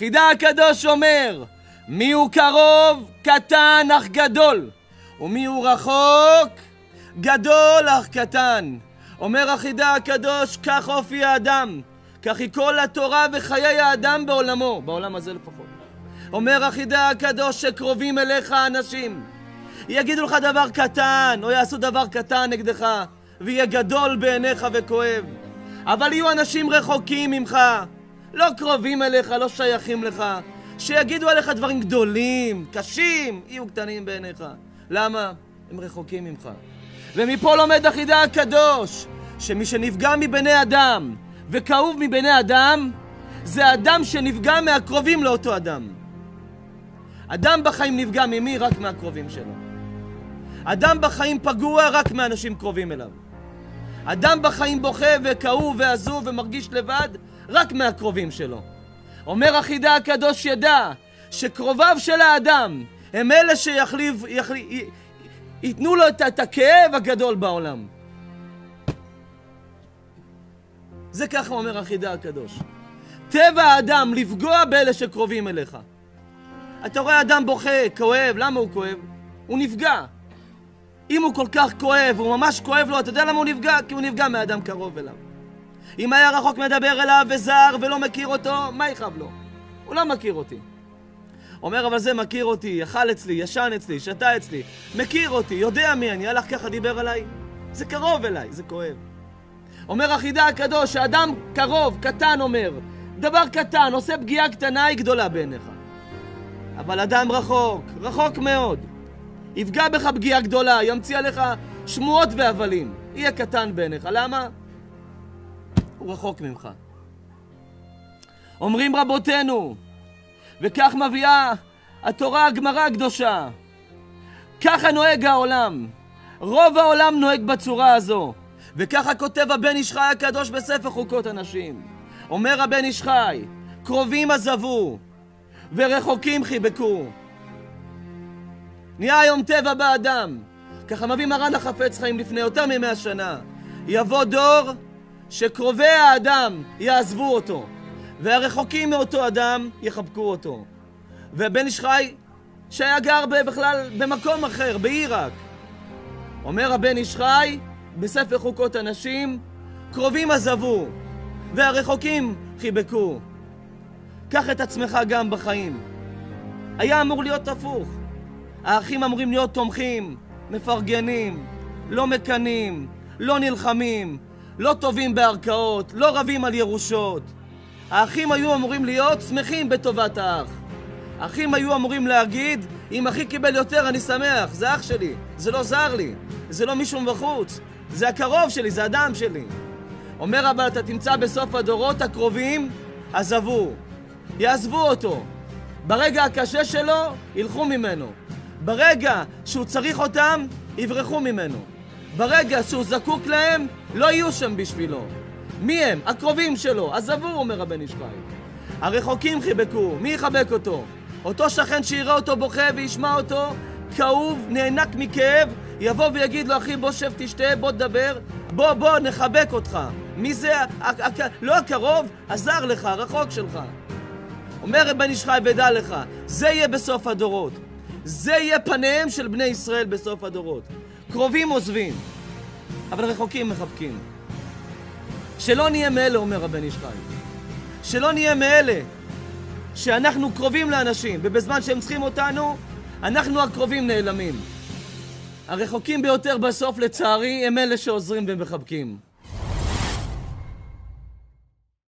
חידה הקדוש אומר, מי הוא קרוב, קטן אך גדול, ומי הוא רחוק, גדול אך קטן. אומר החידה הקדוש, כך אופי האדם, כך היא כל התורה וחיי האדם בעולמו, בעולם הזה לפחות. אומר החידה הקדוש שקרובים אליך אנשים, יגידו לך דבר קטן, או יעשו דבר קטן נגדך, ויהיה גדול בעיניך וכואב. אבל יהיו אנשים רחוקים ממך, לא קרובים אליך, לא שייכים לך, שיגידו עליך דברים גדולים, קשים, יהיו קטנים בעיניך. למה? הם רחוקים ממך. ומפה לומד החידה הקדוש, שמי שנפגע מבני אדם וכאוב מבני אדם, זה אדם שנפגע מהקרובים לאותו אדם. אדם בחיים נפגע ממי? רק מהקרובים שלו. אדם בחיים פגוע רק מאנשים קרובים אליו. אדם בחיים בוכה וכאוב ועזוב ומרגיש לבד רק מהקרובים שלו. אומר החידה הקדוש ידע שקרוביו של האדם הם אלה שיחליב, יחליב, ייתנו לו את, את הכאב הגדול בעולם. זה ככה אומר החידה הקדוש. טבע האדם לפגוע באלה שקרובים אליך. אתה רואה אדם בוכה, כואב, למה הוא כואב? הוא נפגע. אם הוא כל כך כואב, הוא ממש כואב לו, אתה יודע למה הוא נפגע? כי הוא נפגע מאדם קרוב אליו. אם היה רחוק מדבר אליו וזר ולא מכיר אותו, מה יכאב לו? הוא לא מכיר אותי. אומר, אבל זה מכיר אותי, אכל אצלי, ישן אצלי, שתה אצלי, מכיר אותי, יודע מי אני, הלך ככה דיבר עליי. זה קרוב אליי, זה כואב. אומר החידה הקדוש, שאדם קרוב, קטן אומר, דבר קטן, עושה פגיעה קטנה, היא גדולה בעיניך. אבל אדם רחוק, רחוק מאוד, יפגע בך פגיעה גדולה, ימציא עליך שמועות והבלים, יהיה קטן בעיניך. למה? הוא רחוק ממך. אומרים רבותינו, וכך מביאה התורה הגמרא הקדושה, ככה נוהג העולם. רוב העולם נוהג בצורה הזו. וככה כותב הבן איש חי הקדוש בספר חוקות הנשים. אומר הבן איש חי, קרובים עזבו, ורחוקים חיבקו. נהיה היום טבע באדם. ככה מביא מרן החפץ חיים לפני יותר ממאה שנה. יבוא דור שקרובי האדם יעזבו אותו, והרחוקים מאותו אדם יחבקו אותו. ובן איש חי שהיה גר בכלל במקום אחר, בעיראק. אומר הבן איש חי בספר חוקות הנשים, קרובים עזבו, והרחוקים חיבקו. קח את עצמך גם בחיים. היה אמור להיות הפוך. האחים אמורים להיות תומכים, מפרגנים, לא מקנאים, לא נלחמים, לא טובים בערכאות, לא רבים על ירושות. האחים היו אמורים להיות שמחים בטובת האח. האחים היו אמורים להגיד, אם אחי קיבל יותר אני שמח, זה אח שלי, זה לא זר לי, זה לא מישהו מבחוץ, זה הקרוב שלי, זה הדם שלי. אומר אבל אתה תמצא בסוף הדורות הקרובים, עזבו, יעזבו אותו. ברגע הקשה שלו, ילכו ממנו. ברגע שהוא צריך אותם, יברחו ממנו. ברגע שהוא זקוק להם, לא יהיו שם בשבילו. מי הם? הקרובים שלו. עזבו, אומר הבן איש חי. הרחוקים חיבקו. מי יחבק אותו? אותו שכן שיראה אותו בוכה וישמע אותו כאוב, נאנק מכאב, יבוא ויגיד לו, אחי, בוא שב, תשתה, בוא תדבר, בוא, בוא, נחבק אותך. מי זה? לא הקרוב, הזר לך, הרחוק שלך. אומר רבן איש חי, ודע לך, זה יהיה בסוף הדורות. זה יהיה פניהם של בני ישראל בסוף הדורות. קרובים עוזבים, אבל רחוקים מחבקים. שלא נהיה מאלה, אומר רבן איש חי. שלא נהיה מאלה שאנחנו קרובים לאנשים, ובזמן שהם צריכים אותנו, אנחנו הקרובים נעלמים. הרחוקים ביותר בסוף, לצערי, הם אלה שעוזרים ומחבקים.